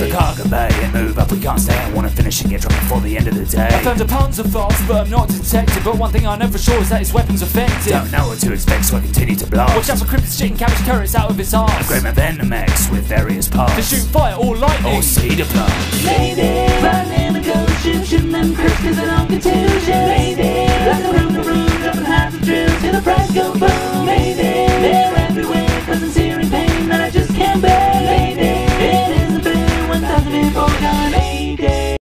the cargo bay and move up, we can't stay. I wanna finish and get drunk before the end of the day. I found a pounds of fast, but I'm not detected. But one thing I know for sure is that his weapon's effective. Don't know what to expect, so I continue to blast. Watch out for crippets shitting cabbage carrots out of his arse. Grab my venom X with various parts. To shoot fire or lightning. or cedar plants. Lady, running a go shoot, shooting them crispers and on contusions. Lady, like a room to room, jumping half a drill till the price go boom. go down